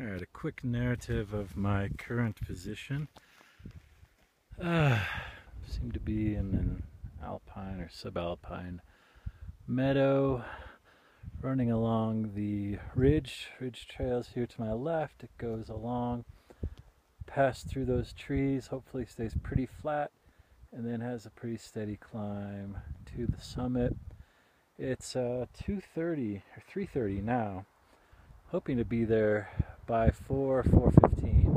Alright, a quick narrative of my current position. Uh, seem to be in an alpine or subalpine meadow running along the ridge. Ridge trails here to my left. It goes along, past through those trees, hopefully stays pretty flat, and then has a pretty steady climb to the summit. It's uh, 2.30 or 3.30 now. Hoping to be there by 4, 4.15.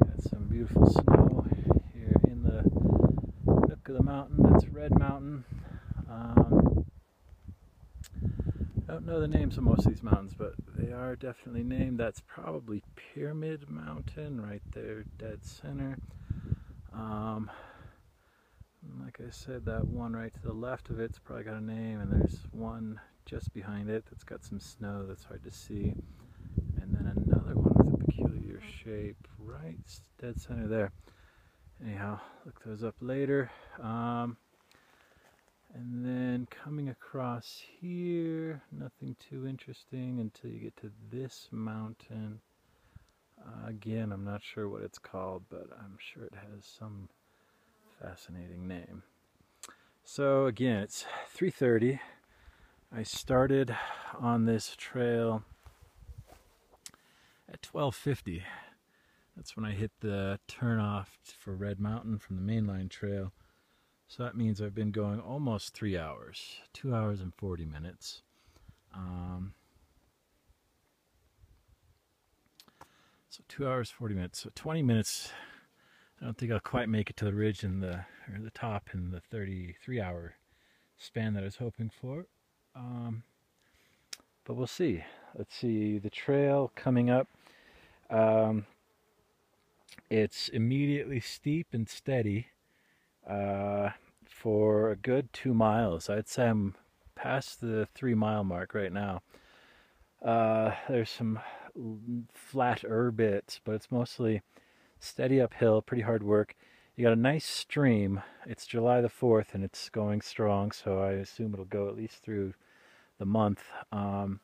Got some beautiful snow here in the nook of the mountain. That's Red Mountain. Um, I don't know the names of most of these mountains, but they are definitely named. That's probably Pyramid Mountain right there, dead center. Um, like I said, that one right to the left of it's probably got a name, and there's one just behind it that's got some snow that's hard to see and then another one with a peculiar shape right dead center there. Anyhow, look those up later. Um, and then coming across here, nothing too interesting until you get to this mountain. Uh, again, I'm not sure what it's called, but I'm sure it has some fascinating name. So again, it's 3.30. I started on this trail at 1250. That's when I hit the turnoff for Red Mountain from the mainline trail. So that means I've been going almost three hours, two hours and 40 minutes. Um, so two hours, 40 minutes. So 20 minutes. I don't think I'll quite make it to the ridge and the or the top in the 33 hour span that I was hoping for. Um, but we'll see. Let's see the trail coming up um, it's immediately steep and steady uh, for a good two miles. I'd say I'm past the three mile mark right now. Uh, there's some flatter bits, but it's mostly steady uphill, pretty hard work. You got a nice stream. It's July the 4th and it's going strong, so I assume it'll go at least through the month. Um,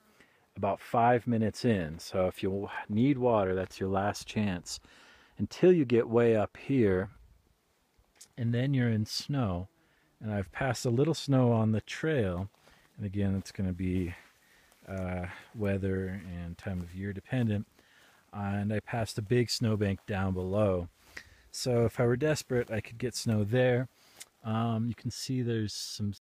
about five minutes in. So if you need water, that's your last chance until you get way up here. And then you're in snow. And I've passed a little snow on the trail. And again, it's going to be uh, weather and time of year dependent. And I passed a big snowbank down below. So if I were desperate, I could get snow there. Um, you can see there's some